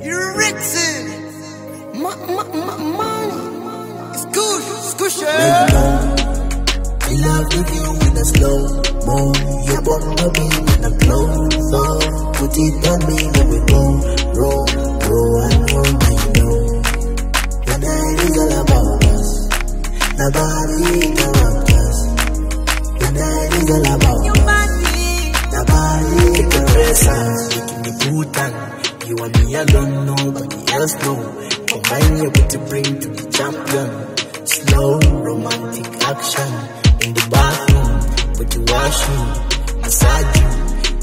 You're written. Ma, ma, ma, money. It's good. It's good, Let me. I love with you in a slow mo. You Your bumper me in a close so Put it on me when we go roll, roll and roll. Now you know. The night is all about us. Nobody interrupt us. The night is all about us. money. Nobody can press us. Making me put on. You and me alone, nobody else know. Combine you with the bring to the champion. Slow romantic action in the bathroom with the washroom. Massage you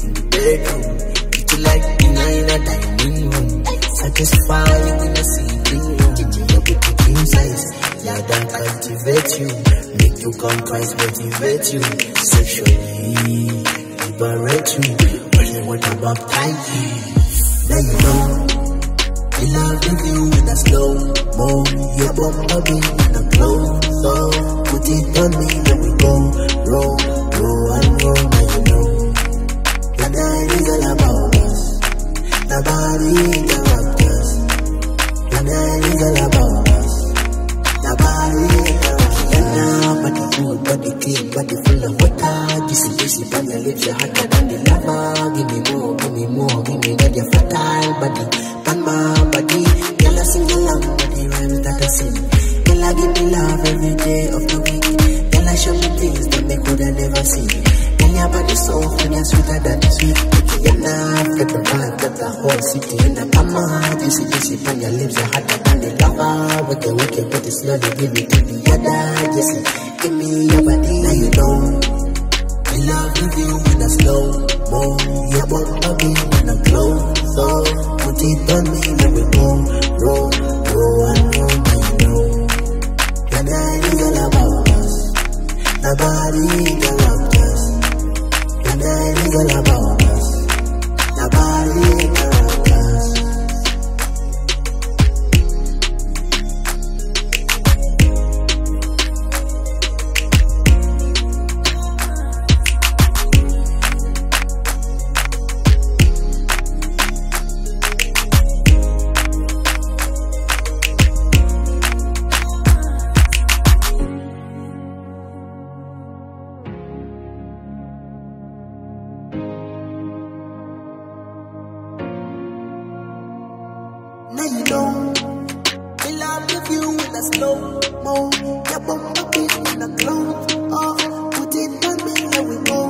in the bedroom. You like dinner in a dining room. Satisfy you in a sitting room. Your booty king size. Yeah, that cultivate you. Make you come twice, motivate you. Sexually liberate you. When you want to baptize you. Now you know. I love the view in a slow mo. Your bumper be in a close so Put it on me when we go roll, roll and roll. Now you know. The night is all about us. Nobody interrupt us. The night is all about us. Nobody interrupt us. And now, body good, body clean, body full of water. Juicy, juicy, on your lips, you're hotter than the lava. Give me body. Pan my body, girl, I sing along with the rhymes that I sing. Girl, I give me love every day of the week. Girl, I show me things that they could have never seen. Girl, your body soft and you're sweeter than the sweet. You're not, get the vibe, get the whole city in the palma. Juicy, juicy, on your lips, you're hotter than the lava. Wicked, wicked, but it's slowly give it to the other. Juicy, give me your body, now you know. I love you in a slow mo. Your bumper be in a close so Put it on me when we go roll and roll. Now you know the night is all about us. Nobody interrupt us. The night is all about us. You I love you in a slow mo. Your bumper beat in a close oh. Put it on me when we go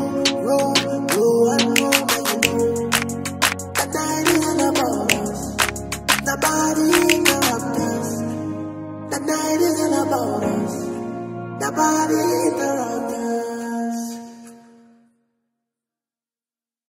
roll, roll and roll. Now you know the night is all about us. Nobody interrupt us. The night is all about us. The body is Nobody interrupt